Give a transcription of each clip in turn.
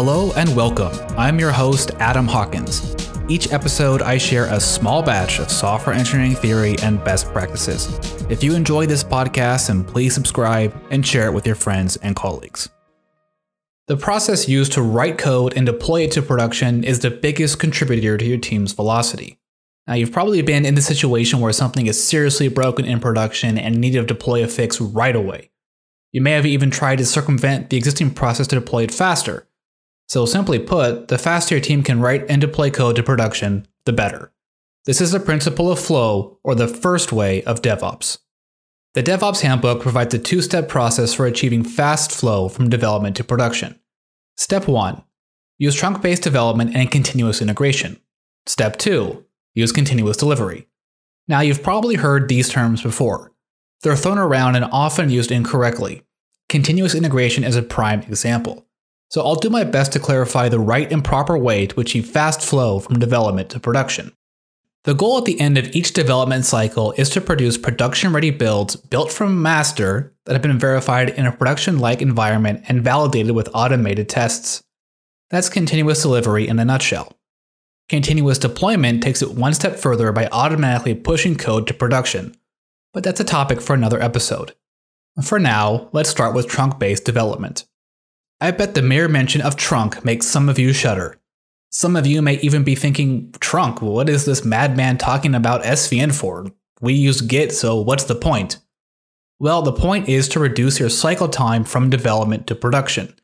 Hello and welcome. I'm your host, Adam Hawkins. Each episode, I share a small batch of software engineering theory and best practices. If you enjoy this podcast, then please subscribe and share it with your friends and colleagues. The process used to write code and deploy it to production is the biggest contributor to your team's velocity. Now, you've probably been in the situation where something is seriously broken in production and need to deploy a fix right away. You may have even tried to circumvent the existing process to deploy it faster, so simply put, the faster your team can write and deploy code to production, the better. This is the principle of flow, or the first way of DevOps. The DevOps Handbook provides a two-step process for achieving fast flow from development to production. Step 1. Use trunk-based development and continuous integration. Step 2. Use continuous delivery. Now you've probably heard these terms before. They're thrown around and often used incorrectly. Continuous integration is a prime example. So I'll do my best to clarify the right and proper way to achieve fast flow from development to production. The goal at the end of each development cycle is to produce production ready builds built from master that have been verified in a production like environment and validated with automated tests. That's continuous delivery in a nutshell. Continuous deployment takes it one step further by automatically pushing code to production, but that's a topic for another episode. For now, let's start with trunk based development. I bet the mere mention of trunk makes some of you shudder. Some of you may even be thinking, trunk, what is this madman talking about SVN for? We use Git, so what's the point? Well, the point is to reduce your cycle time from development to production.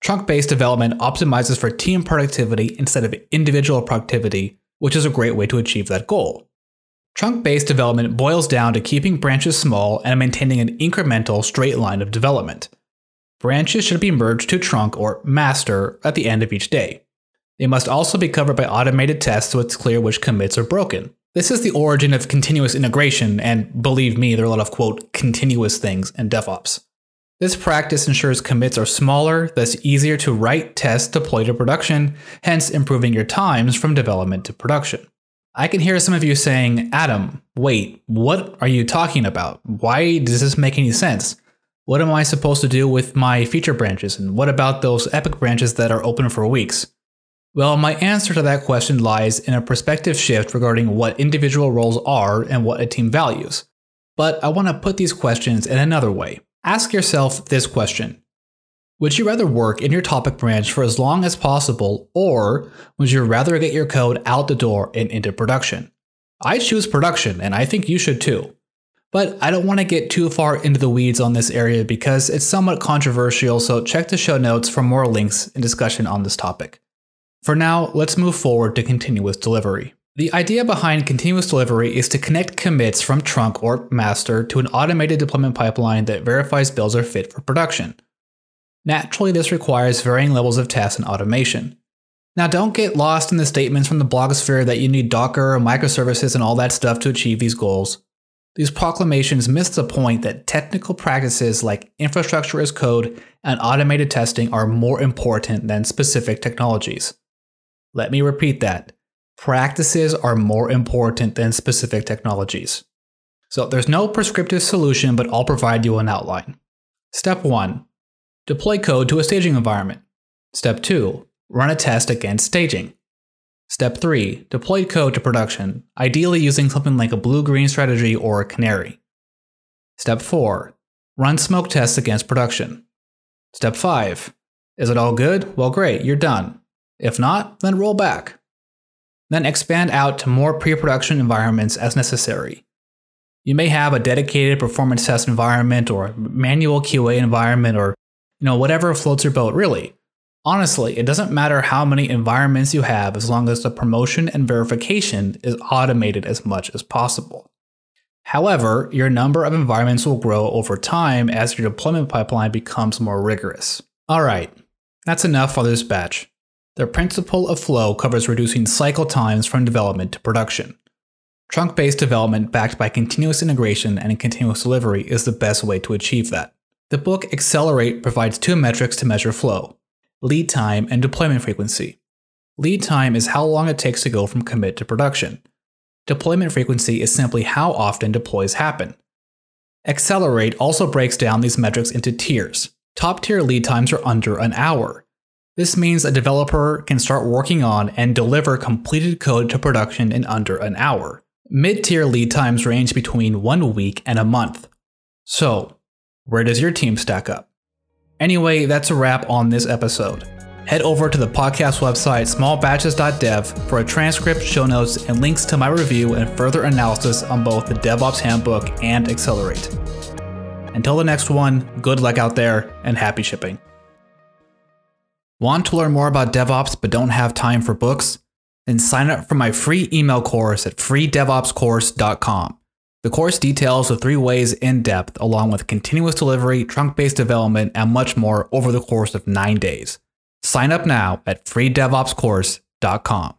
Trunk based development optimizes for team productivity instead of individual productivity, which is a great way to achieve that goal. Trunk based development boils down to keeping branches small and maintaining an incremental straight line of development. Branches should be merged to trunk or master at the end of each day. They must also be covered by automated tests so it's clear which commits are broken. This is the origin of continuous integration, and believe me, there are a lot of quote, continuous things in DevOps. This practice ensures commits are smaller, thus easier to write, test, deploy to production, hence improving your times from development to production. I can hear some of you saying, Adam, wait, what are you talking about? Why does this make any sense? What am I supposed to do with my feature branches? And what about those epic branches that are open for weeks? Well, my answer to that question lies in a perspective shift regarding what individual roles are and what a team values. But I want to put these questions in another way. Ask yourself this question Would you rather work in your topic branch for as long as possible, or would you rather get your code out the door and into production? I choose production, and I think you should too. But I don't want to get too far into the weeds on this area because it's somewhat controversial, so check the show notes for more links and discussion on this topic. For now, let's move forward to continuous delivery. The idea behind continuous delivery is to connect commits from trunk or master to an automated deployment pipeline that verifies builds are fit for production. Naturally, this requires varying levels of test and automation. Now, don't get lost in the statements from the blogosphere that you need Docker, microservices, and all that stuff to achieve these goals. These proclamations miss the point that technical practices like infrastructure as code and automated testing are more important than specific technologies. Let me repeat that. Practices are more important than specific technologies. So there's no prescriptive solution, but I'll provide you an outline. Step 1 Deploy code to a staging environment. Step 2 Run a test against staging. Step 3. Deploy code to production, ideally using something like a blue-green strategy or a canary. Step 4. Run smoke tests against production. Step 5. Is it all good? Well great, you're done. If not, then roll back. Then expand out to more pre-production environments as necessary. You may have a dedicated performance test environment or manual QA environment or you know whatever floats your boat really. Honestly, it doesn't matter how many environments you have as long as the promotion and verification is automated as much as possible. However, your number of environments will grow over time as your deployment pipeline becomes more rigorous. Alright, that's enough for this batch. The principle of flow covers reducing cycle times from development to production. Trunk based development backed by continuous integration and continuous delivery is the best way to achieve that. The book Accelerate provides two metrics to measure flow lead time, and deployment frequency. Lead time is how long it takes to go from commit to production. Deployment frequency is simply how often deploys happen. Accelerate also breaks down these metrics into tiers. Top tier lead times are under an hour. This means a developer can start working on and deliver completed code to production in under an hour. Mid tier lead times range between one week and a month. So, where does your team stack up? Anyway, that's a wrap on this episode. Head over to the podcast website smallbatches.dev for a transcript, show notes, and links to my review and further analysis on both the DevOps Handbook and Accelerate. Until the next one, good luck out there and happy shipping. Want to learn more about DevOps but don't have time for books? Then sign up for my free email course at freedevopscourse.com. The course details the three ways in depth, along with continuous delivery, trunk based development, and much more over the course of nine days. Sign up now at freedevopscourse.com.